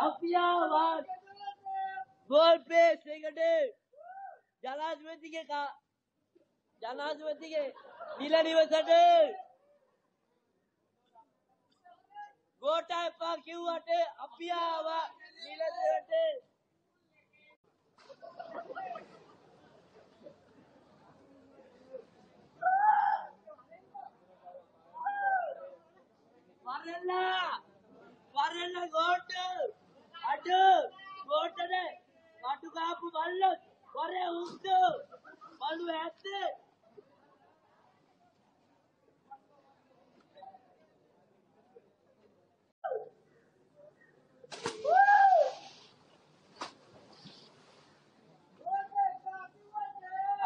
अफियाबाद गोल पे सेकंडे जनाजवती के का जनाजवती के नीला निवसटे ගෝටයි පා කිව්වට අපි ආවා නිලදේට වරලා වරලා ගෝට అటు ఓటనే అటుకాపు వాళ్ళు ఒరే ఉండు వాళ్ళు వేస్తే.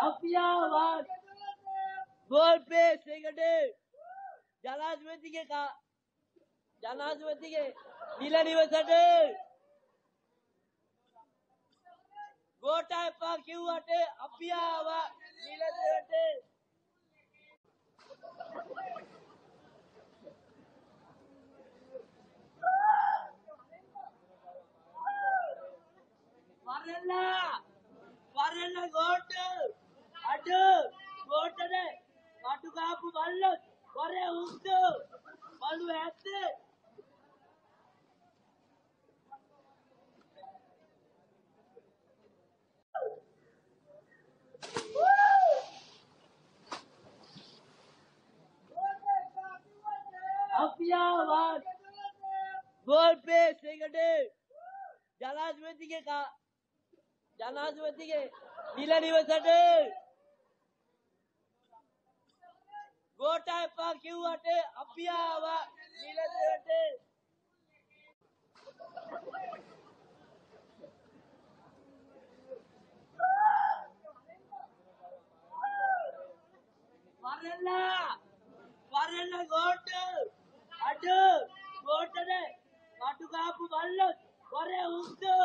अफियाबाद गोल पे सेकंडेड के का जलाजवती के नीला निवसटेड ගෝඨ එපා කිව්වට අපි ආවා නිලදෙවට වරණ වරණ ගෝඨ අඩ ගෝඨනේ කටු කාපු බල්ලොත් වරේ උද්ද බලු ඇත්තේ. अफियाबाद गोल पे सेकंडे जनाजवती के का जनाजवती के नीला निवसटे ගෝටයි පා කිව්වට අපියාව නිලදට වරල්ලා වරල්ලා ගෝටයි అటు కోటనే అటుకాపు వాళ్ళు ఒరే ఉండు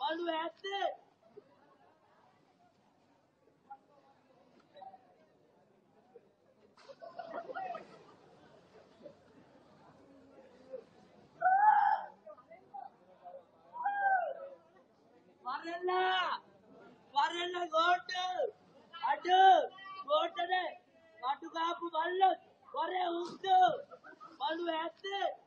వాళ్ళు వేస్తే வரல வரல கோட்டு அடு கோட்டனே அட்டுகாப்பு வல்ல ஒரே உண்டு Alu hätte.